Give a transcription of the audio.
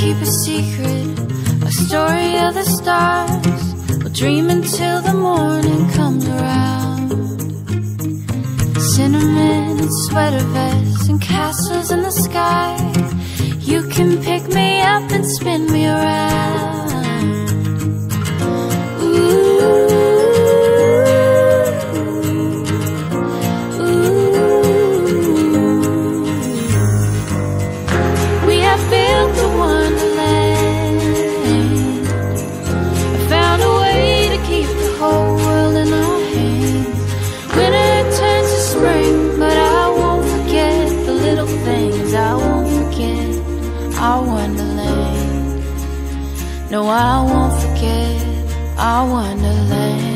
keep a secret, a story of the stars. We'll dream until the morning comes around. Cinnamon and sweater vests and castles in the sky. You can pick me up and spin me around. Forget our wonderland. No, I won't forget our wonderland.